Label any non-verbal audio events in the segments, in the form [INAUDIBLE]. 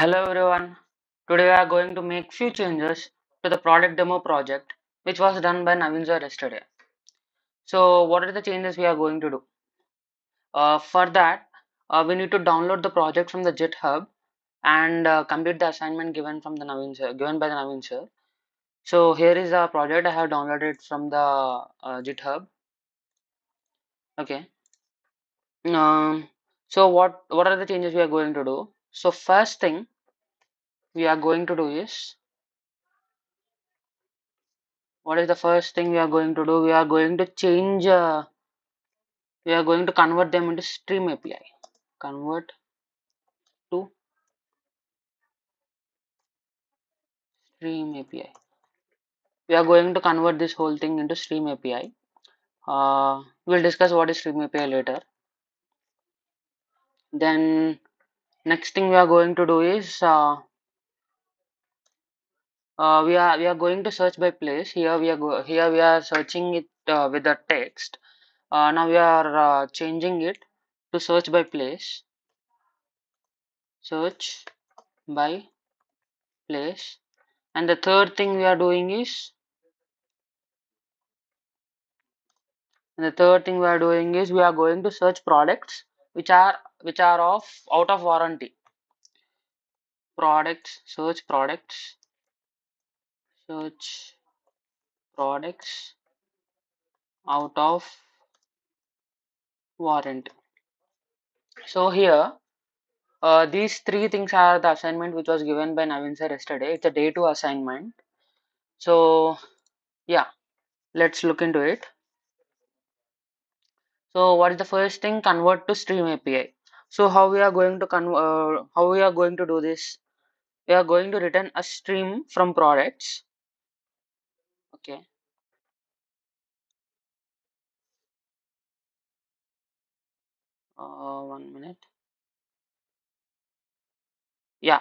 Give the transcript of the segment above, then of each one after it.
Hello everyone. Today we are going to make few changes to the product demo project which was done by Navin sir yesterday. So what are the changes we are going to do? Uh, for that uh, we need to download the project from the GitHub and uh, complete the assignment given from the Navin sir, given by the Navin sir. So here is the project I have downloaded from the uh, GitHub. Okay. Um, so what what are the changes we are going to do? So first thing we are going to do is what is the first thing we are going to do? We are going to change. Uh, we are going to convert them into Stream API. Convert to Stream API. We are going to convert this whole thing into Stream API. Uh, we'll discuss what is Stream API later. Then next thing we are going to do is uh, uh, we are we are going to search by place. Here we are go here we are searching it uh, with the text. Uh, now we are uh, changing it to search by place. Search by place. And the third thing we are doing is the third thing we are doing is we are going to search products which are which are of out of warranty. Products search products. Search products out of warranty. So here uh, these three things are the assignment which was given by Navin sir yesterday. It's a day two assignment. So yeah let's look into it so what is the first thing? Convert to stream api so how we are going to con- uh, how we are going to do this? We are going to return a stream from products. Okay. Uh, one minute. Yeah.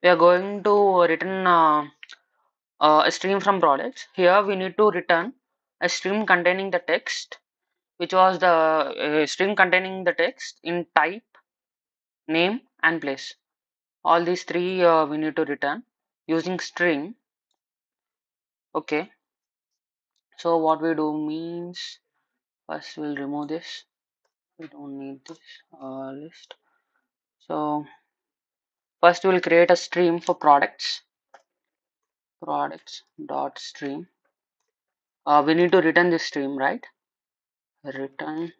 We are going to return uh, uh, a stream from products. Here we need to return a stream containing the text which was the uh, string containing the text in type name and place. All these three uh, we need to return using string. Okay. So what we do means first we'll remove this. We don't need this uh, list. So first we'll create a stream for products. Products dot stream uh, we need to return this stream right? Return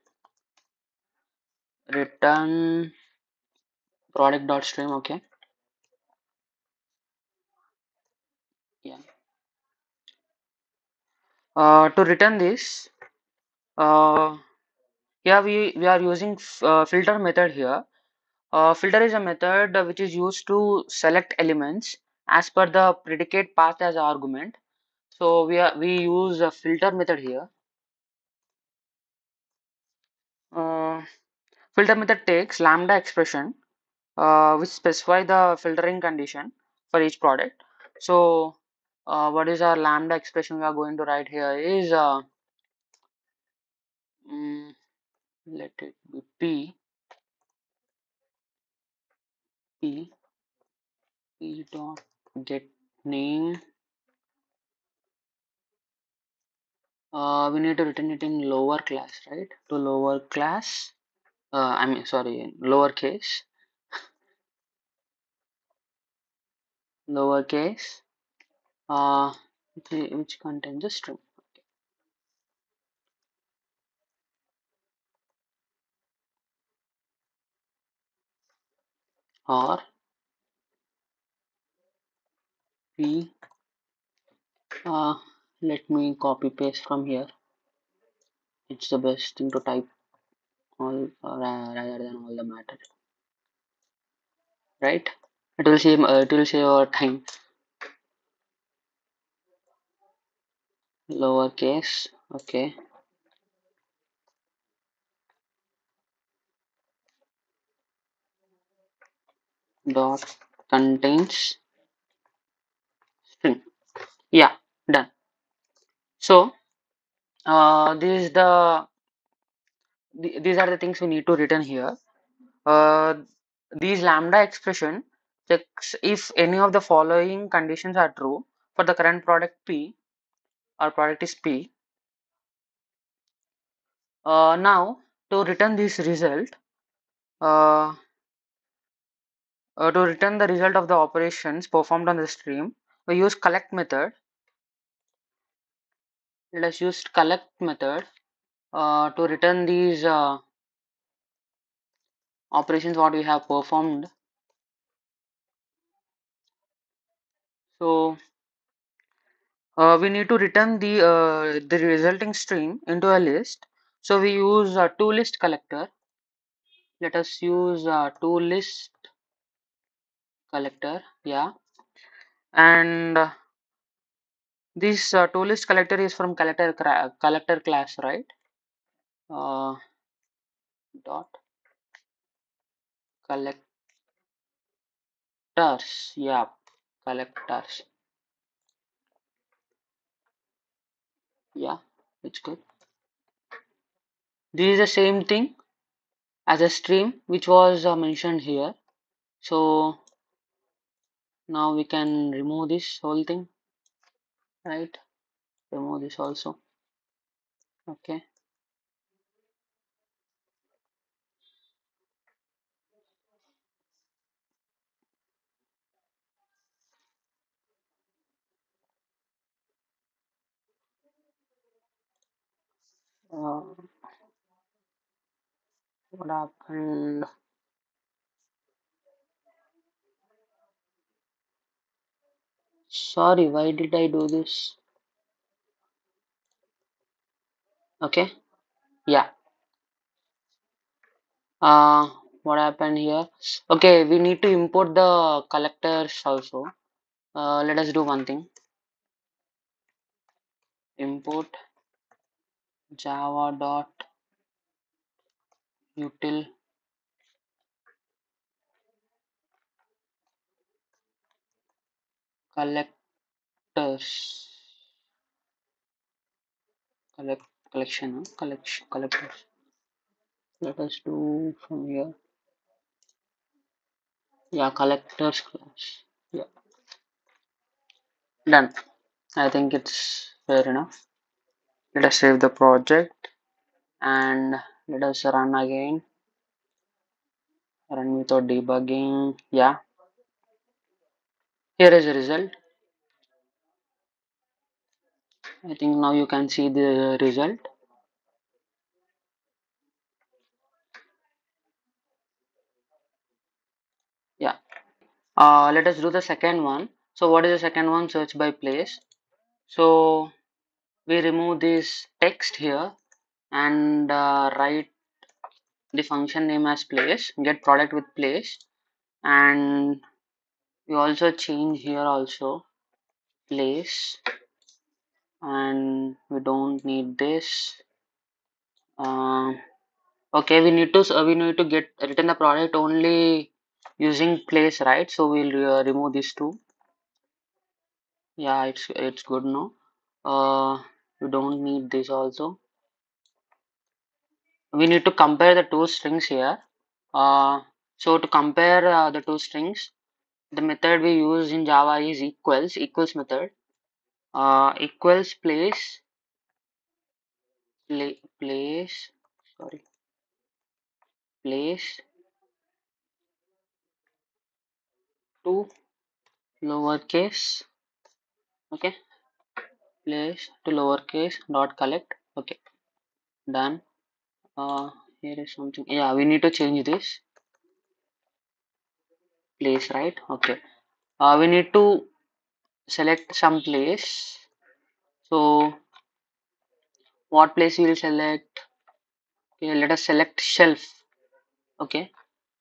return product dot stream okay. Yeah. Uh, to return this uh, here we we are using uh, filter method here. Uh, filter is a method which is used to select elements as per the predicate path as argument so we are we use a filter method here. Uh, filter method takes lambda expression uh, which specify the filtering condition for each product. So uh, what is our lambda expression we are going to write here is uh, mm, let it be p p p dot get name uh, we need to return it in lower class right? To lower class. Uh, i mean sorry lower lowercase. [LAUGHS] Lowercase. Uh, which contains the string or p. Uh, let me copy paste from here. It's the best thing to type. All uh, rather than all the matter. Right? It will save uh, it will save our time. Lowercase. Okay. Dot contains string. Yeah done so uh, this is the th- these are the things we need to written here. Uh, these lambda expression checks if any of the following conditions are true for the current product p our product is p. Uh, now to return this result uh, uh, to return the result of the operations performed on the stream we use collect method let us use collect method uh, to return these uh, operations what we have performed. So uh, we need to return the uh, the resulting stream into a list. So we use a to list collector. Let us use a to list collector yeah. And uh, this uh, list collector is from collector collector class right? Uh, dot collectors yeah collectors. Yeah it's good. This is the same thing as a stream which was uh, mentioned here. So now we can remove this whole thing right? Remove this also. Okay. Uh, what happened sorry why did i do this? Okay. Yeah. Uh what happened here? Okay we need to import the collectors also. Uh, let us do one thing. Import java dot util collectors. Collect collection huh? collection collectors. Let us do from here. Yeah collectors class. Yeah. Done. I think it's fair enough. Let us save the project and let us run again. Run without debugging. Yeah. Here is the result i think now you can see the result. Yeah. Uh, let us do the second one. So what is the second one? Search by place. So we remove this text here and uh, write the function name as place get product with place. And we also change here also place and we don't need this. Uh, okay we need to uh, we need to get return the product only using place right? So we'll uh, remove these two. Yeah it's it's good now uh we don't need this also. We need to compare the two strings here. Uh so to compare uh, the two strings the method we use in java is equals equals method uh equals place pla place sorry place to lowercase okay place to lowercase dot collect okay done. Uh here is something yeah we need to change this place right okay. Uh, we need to select some place. So what place we will select? Okay let us select shelf. Okay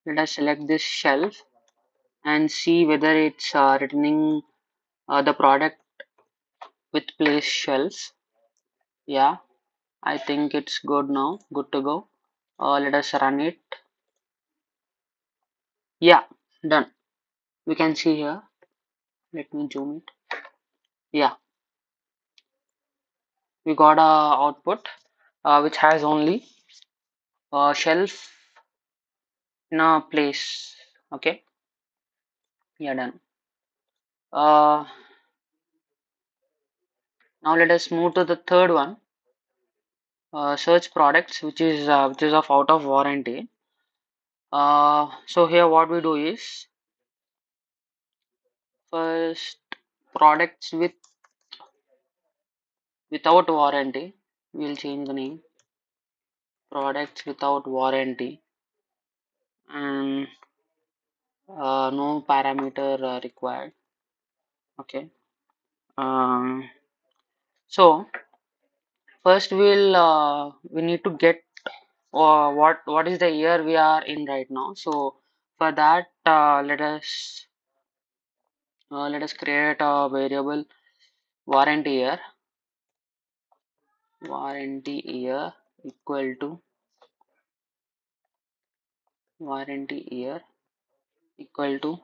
let us select this shelf and see whether it's uh, returning uh, the product with place shelf. Yeah i think it's good now. Good to go. Uh, let us run it. Yeah done. We can see here let me zoom it yeah. We got a output uh, which has only a shelf in a place. Okay. Yeah done. Uh, now let us move to the third one. Uh, search products which is uh, which is of out of warranty. Uh, so here what we do is first products with without warranty. We'll change the name. Products without warranty. And uh, no parameter uh, required. Okay. Um, so first we'll uh, we need to get uh, what what is the year we are in right now. So for that uh, let us uh, let us create a variable warranty year warranty year equal to warranty year equal to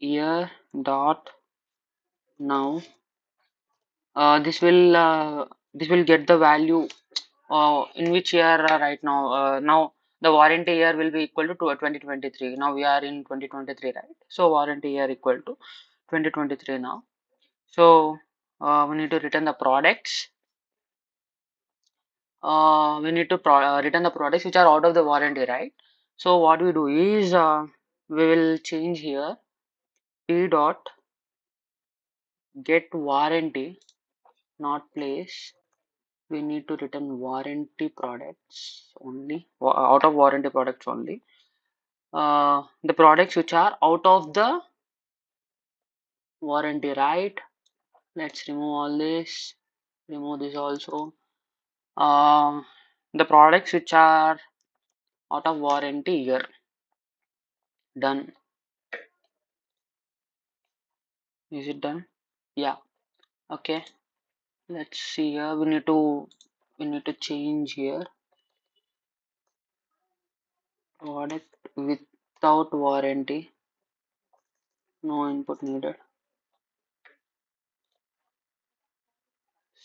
year dot now. Uh, this will uh, this will get the value uh, in which year right now uh, now the warranty year will be equal to 2023 now we are in 2023 right? So warranty year equal to 2023 now. So uh, we need to return the products. Uh, we need to uh, return the products which are out of the warranty right? So what we do is uh, we will change here. P dot get warranty not place we need to return warranty products only out of warranty products only. Uh, the products which are out of the warranty right? Let's remove all this remove this also. Uh, the products which are out of warranty here. Done. Is it done? Yeah. Okay let's see here we need to we need to change here. Product without warranty. No input needed.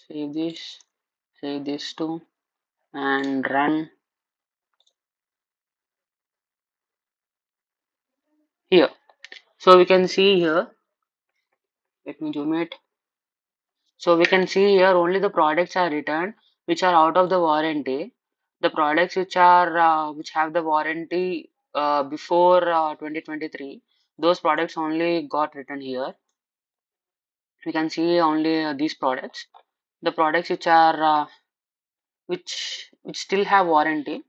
Save this save this too and run. Here. So we can see here. Let me zoom it so we can see here only the products are returned which are out of the warranty. The products which are uh, which have the warranty uh, before uh, 2023 those products only got written here. We can see only uh, these products. The products which are uh, which which still have warranty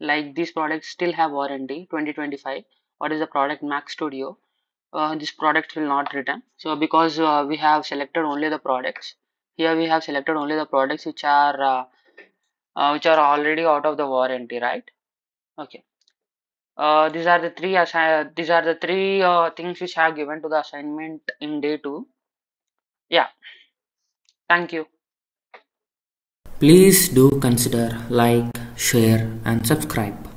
like these products still have warranty 2025 what is the product mac studio this product will not return. So because uh, we have selected only the products here we have selected only the products which are uh, uh which are already out of the warranty right? Okay. Uh, these are the three assi- these are the three uh, things which have given to the assignment in day 2 yeah. Thank you. Please do consider like share and subscribe